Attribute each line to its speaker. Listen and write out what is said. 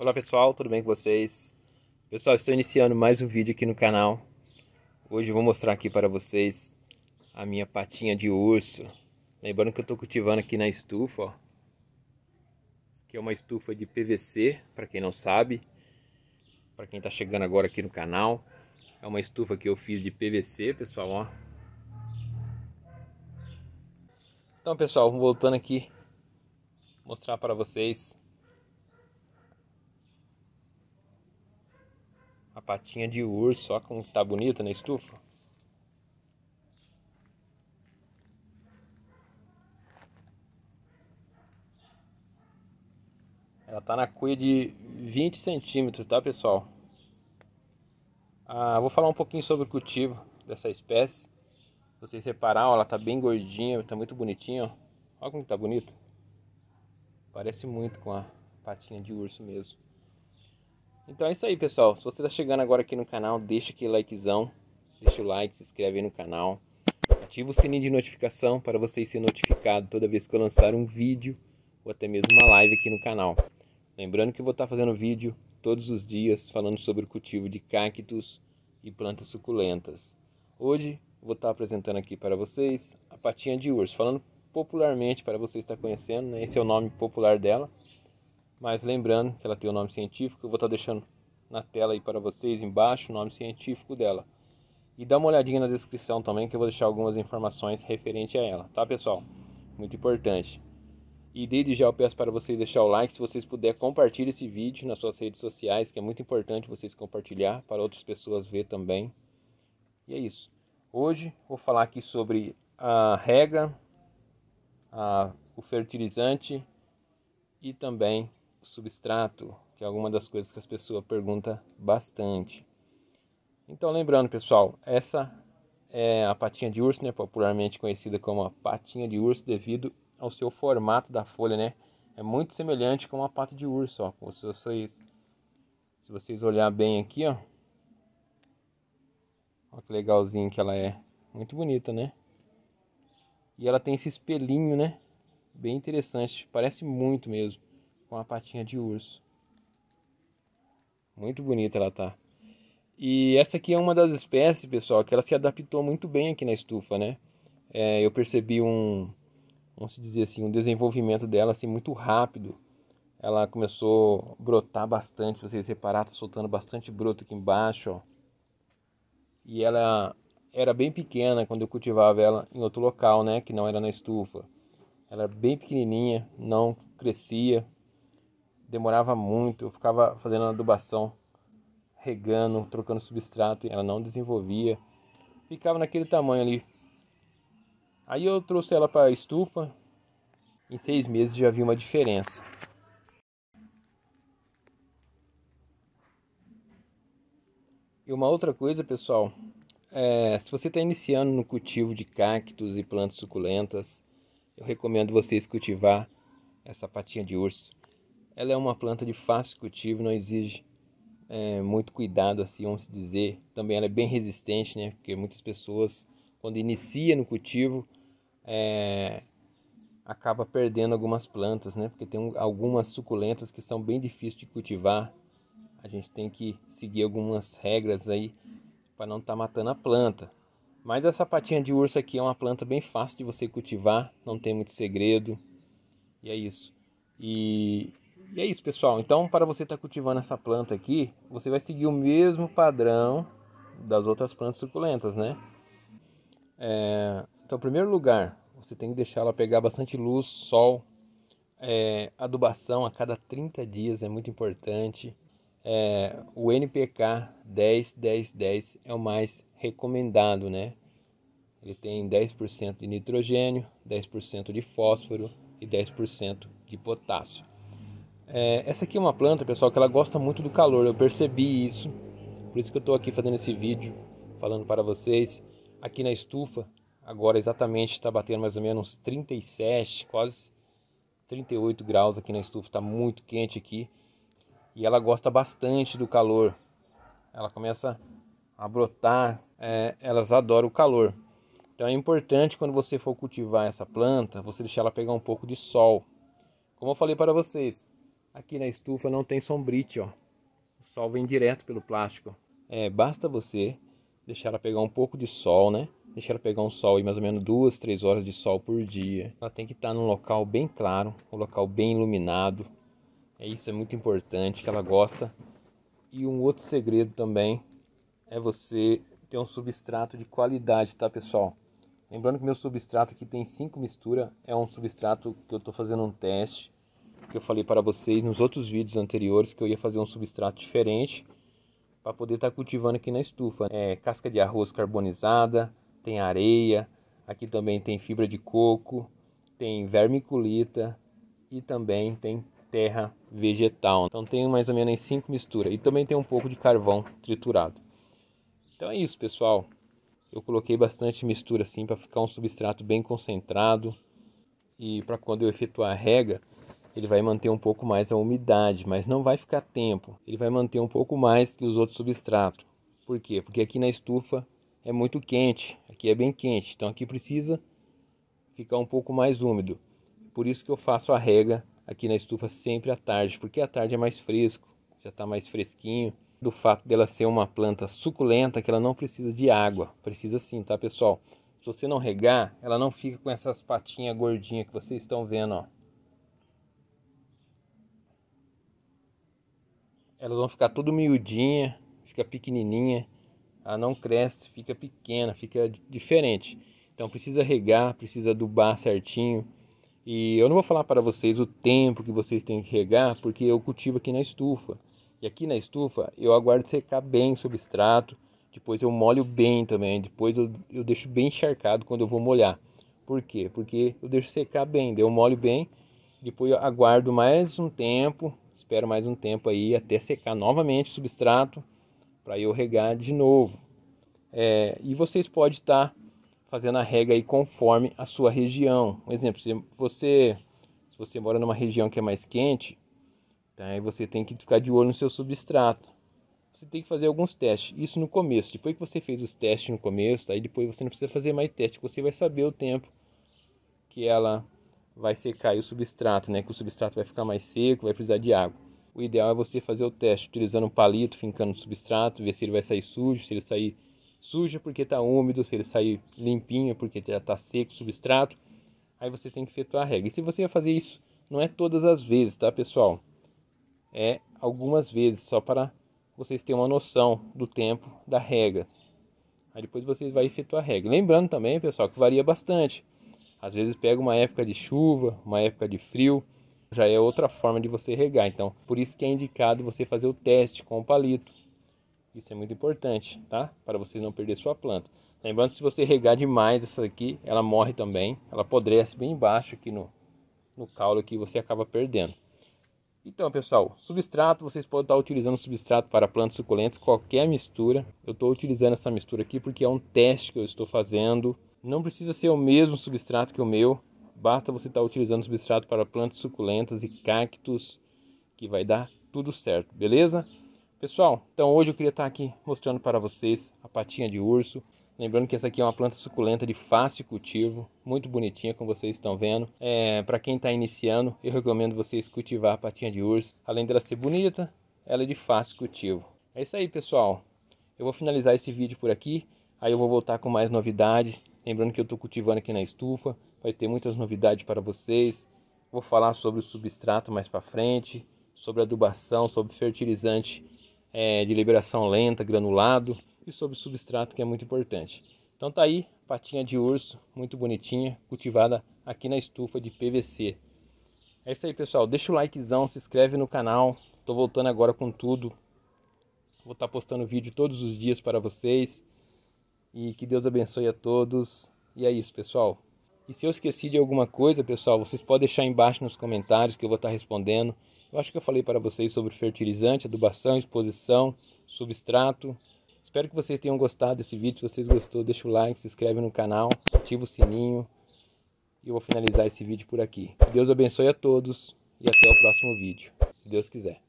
Speaker 1: Olá pessoal, tudo bem com vocês? Pessoal, estou iniciando mais um vídeo aqui no canal. Hoje eu vou mostrar aqui para vocês a minha patinha de urso. Lembrando que eu estou cultivando aqui na estufa, ó. Que é uma estufa de PVC, para quem não sabe. Para quem está chegando agora aqui no canal. É uma estufa que eu fiz de PVC, pessoal, ó. Então, pessoal, voltando aqui, mostrar para vocês patinha de urso, olha como tá bonita na estufa. Ela tá na cuia de 20 centímetros, tá pessoal? Ah, vou falar um pouquinho sobre o cultivo dessa espécie. Vocês repararam, ela tá bem gordinha, tá muito bonitinha, ó. Olha como tá bonito. Parece muito com a patinha de urso mesmo. Então é isso aí, pessoal. Se você está chegando agora aqui no canal, deixa aquele likezão. Deixa o like, se inscreve aí no canal. Ativa o sininho de notificação para você ser notificado toda vez que eu lançar um vídeo ou até mesmo uma live aqui no canal. Lembrando que eu vou estar fazendo vídeo todos os dias falando sobre o cultivo de cactos e plantas suculentas. Hoje vou estar apresentando aqui para vocês a patinha de urso, falando popularmente para você estar conhecendo, né? esse é o nome popular dela. Mas lembrando que ela tem o um nome científico, eu vou estar deixando na tela aí para vocês embaixo o nome científico dela. E dá uma olhadinha na descrição também que eu vou deixar algumas informações referente a ela, tá pessoal? Muito importante. E desde já eu peço para vocês deixar o like, se vocês puderem compartilhar esse vídeo nas suas redes sociais, que é muito importante vocês compartilhar para outras pessoas ver também. E é isso. Hoje vou falar aqui sobre a rega, a, o fertilizante e também substrato, que é alguma das coisas que as pessoas perguntam bastante. Então, lembrando, pessoal, essa é a patinha de urso, né, popularmente conhecida como a patinha de urso devido ao seu formato da folha, né? É muito semelhante com uma pata de urso, ó. Se vocês, se vocês olhar bem aqui, ó. Olha que legalzinho que ela é. Muito bonita, né? E ela tem esse espelhinho, né? Bem interessante. Parece muito mesmo com a patinha de urso. Muito bonita ela tá. E essa aqui é uma das espécies, pessoal, que ela se adaptou muito bem aqui na estufa, né? É, eu percebi um, vamos dizer assim, um desenvolvimento dela assim muito rápido. Ela começou a brotar bastante, se vocês repararem, tá soltando bastante broto aqui embaixo, ó. E ela era bem pequena quando eu cultivava ela em outro local, né, que não era na estufa. Ela era bem pequenininha, não crescia, demorava muito, eu ficava fazendo adubação, regando, trocando substrato, ela não desenvolvia. Ficava naquele tamanho ali. Aí eu trouxe ela para a estufa, em seis meses já vi uma diferença. E uma outra coisa, pessoal, é, se você está iniciando no cultivo de cactos e plantas suculentas, eu recomendo vocês cultivar essa patinha de urso. Ela é uma planta de fácil cultivo, não exige é, muito cuidado, assim, vamos dizer. Também ela é bem resistente, né? Porque muitas pessoas, quando inicia no cultivo, é, acaba perdendo algumas plantas, né? Porque tem algumas suculentas que são bem difíceis de cultivar. A gente tem que seguir algumas regras aí para não estar tá matando a planta. Mas essa patinha de urso aqui é uma planta bem fácil de você cultivar, não tem muito segredo. E é isso. E e é isso, pessoal. Então, para você estar tá cultivando essa planta aqui, você vai seguir o mesmo padrão das outras plantas suculentas, né? É, então, em primeiro lugar, você tem que deixar ela pegar bastante luz, sol, é, adubação a cada 30 dias é muito importante. É, o NPK 10, 10, 10 é o mais recomendado, né? Ele tem 10% de nitrogênio, 10% de fósforo e 10% de potássio. É, essa aqui é uma planta, pessoal, que ela gosta muito do calor. Eu percebi isso. Por isso que eu estou aqui fazendo esse vídeo, falando para vocês. Aqui na estufa, agora exatamente está batendo mais ou menos 37, quase 38 graus aqui na estufa. Está muito quente aqui. E ela gosta bastante do calor. Ela começa a brotar. É, elas adoram o calor. Então é importante quando você for cultivar essa planta, você deixar ela pegar um pouco de sol. Como eu falei para vocês, Aqui na estufa não tem sombrite, ó. O sol vem direto pelo plástico. É, basta você deixar ela pegar um pouco de sol, né? Deixar ela pegar um sol aí, mais ou menos duas, três horas de sol por dia. Ela tem que estar num local bem claro, um local bem iluminado. É isso é muito importante que ela gosta. E um outro segredo também é você ter um substrato de qualidade, tá, pessoal? Lembrando que meu substrato aqui tem cinco misturas, é um substrato que eu estou fazendo um teste, que eu falei para vocês nos outros vídeos anteriores que eu ia fazer um substrato diferente para poder estar tá cultivando aqui na estufa. É casca de arroz carbonizada, tem areia, aqui também tem fibra de coco, tem vermiculita e também tem terra vegetal. Então tem mais ou menos cinco misturas e também tem um pouco de carvão triturado. Então é isso, pessoal. Eu coloquei bastante mistura assim para ficar um substrato bem concentrado e para quando eu efetuar a rega, ele vai manter um pouco mais a umidade, mas não vai ficar tempo. Ele vai manter um pouco mais que os outros substratos. Por quê? Porque aqui na estufa é muito quente, aqui é bem quente, então aqui precisa ficar um pouco mais úmido. Por isso que eu faço a rega aqui na estufa sempre à tarde, porque à tarde é mais fresco, já está mais fresquinho do fato dela ser uma planta suculenta que ela não precisa de água. Precisa sim, tá, pessoal? Se você não regar, ela não fica com essas patinhas gordinhas que vocês estão vendo, ó. Elas vão ficar tudo miudinha, fica pequenininha. Ela não cresce, fica pequena, fica diferente. Então precisa regar, precisa adubar certinho. E eu não vou falar para vocês o tempo que vocês têm que regar, porque eu cultivo aqui na estufa. E aqui na estufa eu aguardo secar bem o substrato, depois eu molho bem também, depois eu, eu deixo bem encharcado quando eu vou molhar. Por quê? Porque eu deixo secar bem, daí eu molho bem, depois eu aguardo mais um tempo, espero mais um tempo aí até secar novamente o substrato para eu regar de novo. É, e vocês podem estar fazendo a rega aí conforme a sua região. Um exemplo, se você, se você mora numa região que é mais quente, Tá? E você tem que ficar de olho no seu substrato. Você tem que fazer alguns testes. Isso no começo. Depois que você fez os testes no começo, aí depois você não precisa fazer mais teste. Você vai saber o tempo que ela vai secar o substrato, né? Que o substrato vai ficar mais seco, vai precisar de água. O ideal é você fazer o teste utilizando um palito, fincando no substrato, ver se ele vai sair sujo, se ele sair sujo porque está úmido, se ele sair limpinho porque já está seco o substrato. Aí você tem que efetuar a regra. E se você vai fazer isso, não é todas as vezes, tá, pessoal? é algumas vezes, só para vocês terem uma noção do tempo da rega. Aí depois vocês vão efetuar a rega. Lembrando também, pessoal, que varia bastante. Às vezes pega uma época de chuva, uma época de frio, já é outra forma de você regar. Então, por isso que é indicado você fazer o teste com o palito. Isso é muito importante, tá? Para você não perder sua planta. Lembrando que se você regar demais essa aqui, ela morre também. Ela apodrece bem embaixo aqui no, no caule que você acaba perdendo. Então, pessoal, substrato, vocês podem estar utilizando substrato para plantas suculentas, qualquer mistura. Eu estou utilizando essa mistura aqui porque é um teste que eu estou fazendo. Não precisa ser o mesmo substrato que o meu, basta você estar utilizando substrato para plantas suculentas e cactos, que vai dar tudo certo, beleza? Pessoal, então hoje eu queria estar aqui mostrando para vocês a patinha de urso. Lembrando que essa aqui é uma planta suculenta de fácil cultivo, muito bonitinha como vocês estão vendo. É, Para quem está iniciando, eu recomendo vocês cultivar a patinha de urso. Além dela ser bonita, ela é de fácil cultivo. É isso aí pessoal, eu vou finalizar esse vídeo por aqui, aí eu vou voltar com mais novidades. Lembrando que eu estou cultivando aqui na estufa, vai ter muitas novidades para vocês. Vou falar sobre o substrato mais para frente, sobre adubação, sobre fertilizante é, de liberação lenta, granulado e sobre substrato que é muito importante. Então tá aí, patinha de urso, muito bonitinha, cultivada aqui na estufa de PVC. É isso aí pessoal, deixa o likezão, se inscreve no canal, tô voltando agora com tudo. Vou estar tá postando vídeo todos os dias para vocês. E que Deus abençoe a todos. E é isso pessoal. E se eu esqueci de alguma coisa, pessoal, vocês podem deixar embaixo nos comentários que eu vou estar respondendo. Eu acho que eu falei para vocês sobre fertilizante, adubação, exposição, substrato, Espero que vocês tenham gostado desse vídeo. Se vocês gostou, deixa o like, se inscreve no canal, ativa o sininho. E eu vou finalizar esse vídeo por aqui. Deus abençoe a todos e até o próximo vídeo, se Deus quiser.